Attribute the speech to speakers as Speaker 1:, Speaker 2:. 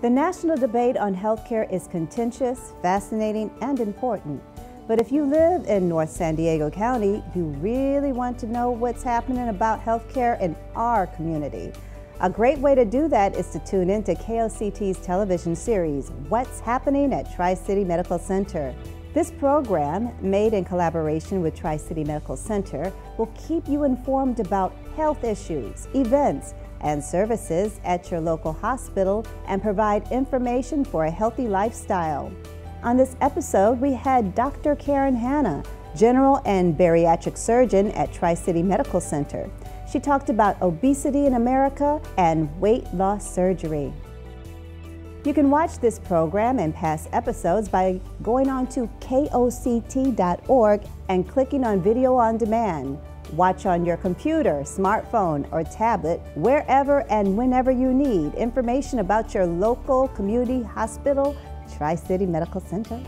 Speaker 1: The national debate on healthcare is contentious, fascinating, and important. But if you live in North San Diego County, you really want to know what's happening about healthcare in our community. A great way to do that is to tune in to KOCT's television series, What's Happening at Tri City Medical Center. This program, made in collaboration with Tri City Medical Center, will keep you informed about health issues, events, and services at your local hospital and provide information for a healthy lifestyle. On this episode, we had Dr. Karen Hanna, General and Bariatric Surgeon at Tri City Medical Center. She talked about obesity in America and weight loss surgery. You can watch this program and past episodes by going on to koct.org and clicking on Video on Demand. Watch on your computer, smartphone, or tablet wherever and whenever you need information about your local community hospital, Tri City Medical Center.